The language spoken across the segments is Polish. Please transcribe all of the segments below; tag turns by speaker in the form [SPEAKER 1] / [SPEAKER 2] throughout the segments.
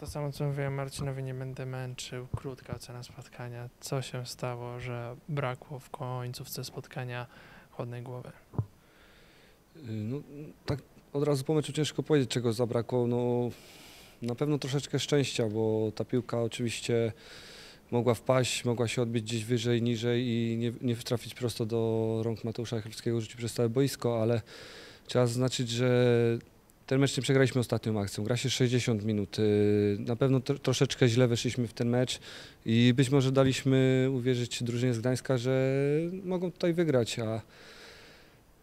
[SPEAKER 1] To samo co mówiłem Marcinowi, nie będę męczył. Krótka ocena spotkania. Co się stało, że brakło w końcówce spotkania chłodnej głowy?
[SPEAKER 2] Y, No, tak od razu po meczu ciężko powiedzieć, czego zabrakło. No, na pewno troszeczkę szczęścia, bo ta piłka oczywiście mogła wpaść, mogła się odbić gdzieś wyżej, niżej i nie, nie trafić prosto do rąk Mateusza Echelskiego, rzucić przez całe boisko, ale trzeba zaznaczyć, że ten mecz nie przegraliśmy ostatnią akcją. Gra się 60 minut. Y, Na pewno tro, troszeczkę źle weszliśmy w ten mecz i być może daliśmy uwierzyć drużynie z Gdańska, że mogą tutaj wygrać, a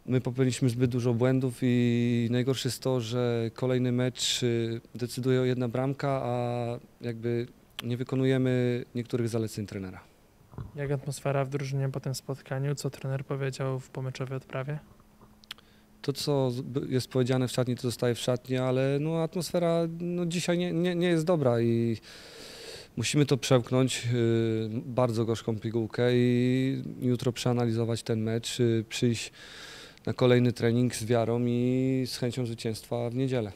[SPEAKER 2] My popełniliśmy zbyt dużo błędów i najgorsze jest to, że kolejny mecz y, decyduje o jedna bramka, a jakby nie wykonujemy niektórych zaleceń trenera.
[SPEAKER 1] Jak atmosfera w drużynie po tym spotkaniu? Co trener powiedział w pomeczowej odprawie?
[SPEAKER 2] To, co jest powiedziane w szatni, to zostaje w szatni, ale no, atmosfera no, dzisiaj nie, nie, nie jest dobra i musimy to przełknąć, y, bardzo gorzką pigułkę i jutro przeanalizować ten mecz, y, przyjść na kolejny trening z wiarą i z chęcią zwycięstwa w niedzielę.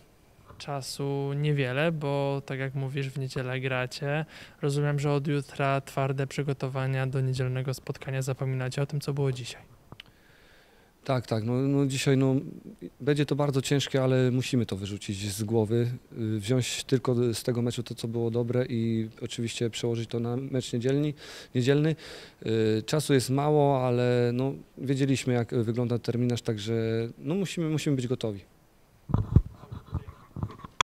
[SPEAKER 1] Czasu niewiele, bo tak jak mówisz, w niedzielę gracie. Rozumiem, że od jutra twarde przygotowania do niedzielnego spotkania. Zapominacie o tym, co było dzisiaj.
[SPEAKER 2] Tak, tak. No, no dzisiaj no, będzie to bardzo ciężkie, ale musimy to wyrzucić z głowy. y, Wziąć tylko z tego meczu to, co było dobre i oczywiście przełożyć to na mecz niedzielny. niedzielny. Y, Czasu jest mało, ale no, wiedzieliśmy, jak wygląda terminarz, także no, musimy, musimy być gotowi.